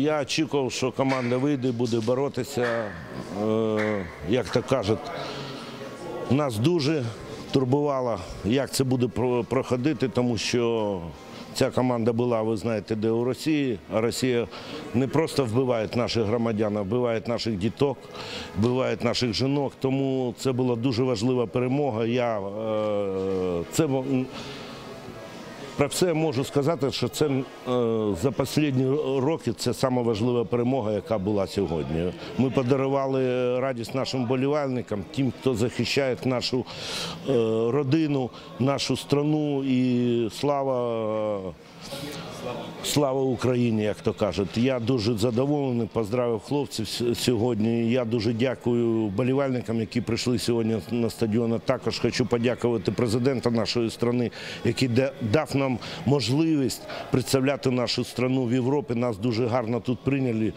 я очікував, що команда вийде, буде боротися. Е, Як то кажуть, нас дуже турбувало, як це буде проходити, тому що ця команда була, ви знаєте, де у Росії, а Росія не просто вбиває наших громадян, а вбиває наших діток, вбиває наших жінок. Тому це була дуже важлива перемога. Я, е, це, про все можу сказати, що це е, за останні роки це найважливіша перемога, яка була сьогодні. Ми подарували радість нашим болівальникам, тим, хто захищає нашу е, родину, нашу страну і слава. Слава Україні, як то кажуть. Я дуже задоволений, поздравив хлопців сьогодні. Я дуже дякую вболівальникам, які прийшли сьогодні на стадіон. Також хочу подякувати президенту нашої країни, який дав нам можливість представляти нашу країну в Європі. Нас дуже гарно тут прийняли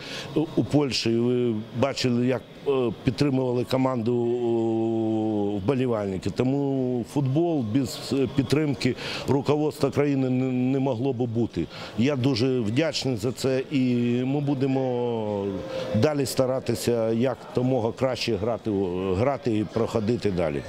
у- Польщі. Ви бачили, як е, підтримували команду вболівальники. Тому футбол без е, підтримки руководства країни не- могло би бути. Я дуже вдячний за це, і ми будемо далі старатися як домога краще грати, грати і проходити далі.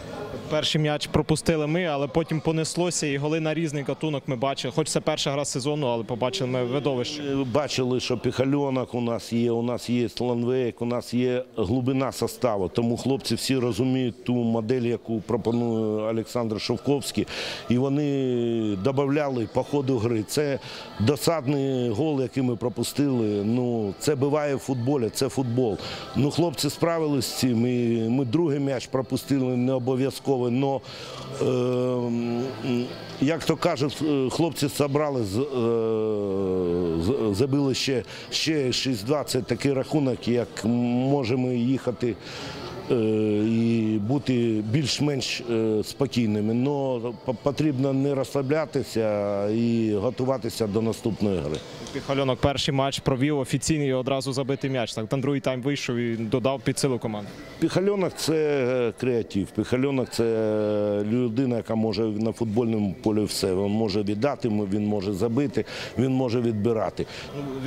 Перший м'яч пропустили ми, але потім понеслося і голи на різний гатунок ми бачили. Хоч це перша гра сезону, але побачили ми видовище. Бачили, що піхальонок у нас є, у нас є слонвейк, у нас є глибина составу. Тому хлопці всі розуміють ту модель, яку пропонує Олександр Шовковський. І вони додавали по ходу гри. Це досадний гол, який ми пропустили. Ну, це буває в футболі, це футбол. Ну, хлопці справилися з цим. І ми другий м'яч пропустили не обов'язково. Но, е, як то кажуть, е, хлопці зібрали, з- е, забили ще, ще 6-2. Це такий рахунок, як можемо їхати е, бути більш-менш е, спокійними. По- потрібно не розслаблятися і готуватися до наступної гри. Піхальонок перший матч провів офіційний і одразу забитий м'яч. Так, там другий тайм вийшов і додав під силу команди. Піхальонок це е, креатив. Піхальонок це е, людина, яка може на футбольному полі все. Він може віддати, він може забити, він може відбирати.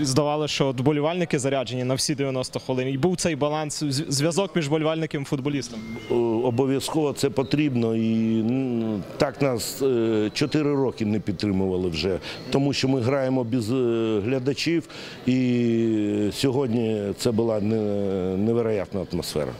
Здавалося, що от вболівальники заряджені на всі 90 хвилин. І був цей баланс, зв'язок між вболівальником і футболістом. Е, Обов'язково це потрібно. І так нас 4 роки не підтримували вже, тому що ми граємо без е, глядачів. І сьогодні це була невероятна атмосфера.